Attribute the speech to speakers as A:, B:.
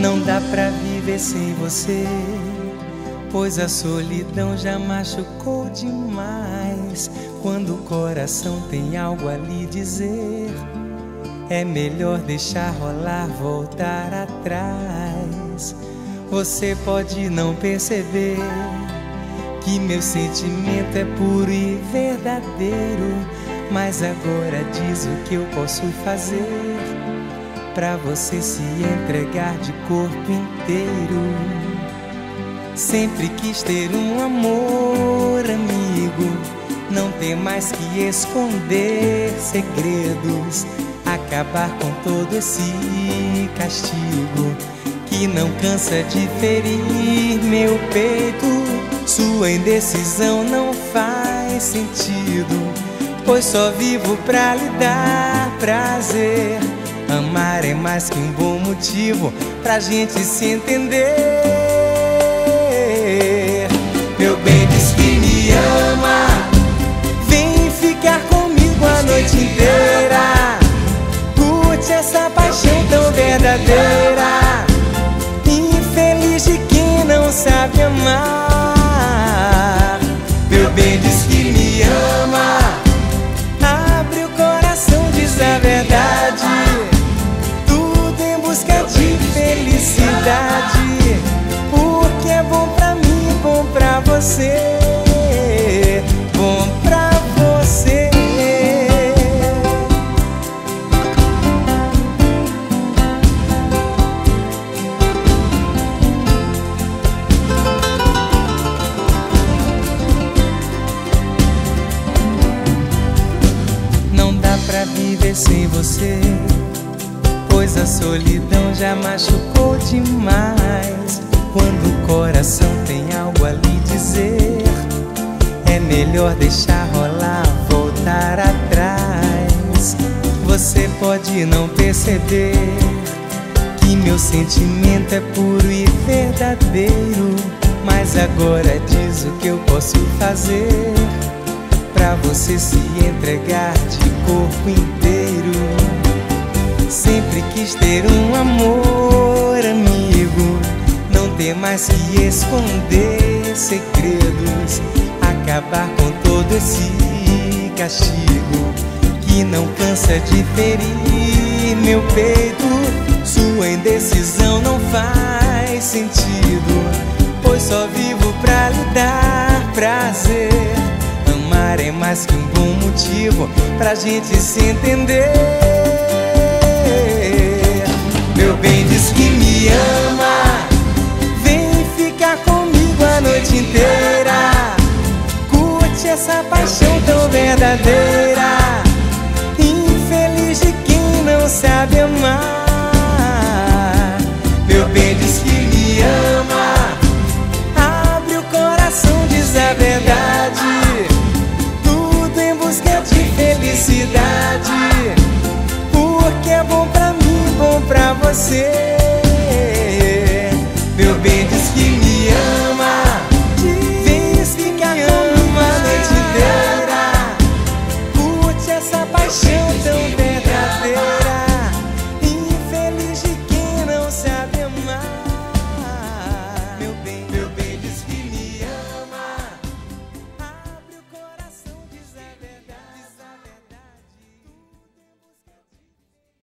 A: Não dá pra viver sem você, pois a solidão já machucou demais. Quando o coração tem algo a lhe dizer, é melhor deixar rolar, voltar atrás. Você pode não perceber que meu sentimento é puro e verdadeiro, mas agora diz o que eu posso fazer para você se entregar de corpo inteiro. Sempre quis ter um amor amigo, não ter mais que esconder segredos, acabar com todo esse castigo que não cansa de ferir meu peito. Sua indecisão não faz sentido, pois só vivo pra lhe dar prazer. Amar é mais que um bom motivo pra gente se entender. Meu bem diz que me ama, vem ficar comigo a noite inteira. Curte essa paixão tão verdadeira. Infeliz de quem não sabe amar. Meu bem diz viver sem você pois a solidão já machucou demais. Quando o coração tem algo a lhe dizer, é melhor deixar rolar, voltar atrás. Você pode não perceber que meu sentimento é puro e verdadeiro, mas agora diz o que eu posso fazer você se entregar de corpo inteiro. Sempre quis ter um amor amigo, não ter mais que esconder segredos, acabar com todo esse castigo que não cansa de ferir meu peito. Sua indecisão não faz sentido, pois só vivo pra lhe dar prazer. É mais que um bom motivo pra gente se entender. Meu bem diz que me ama, vem ficar comigo a noite inteira. Curte essa paixão tão verdadeira. você.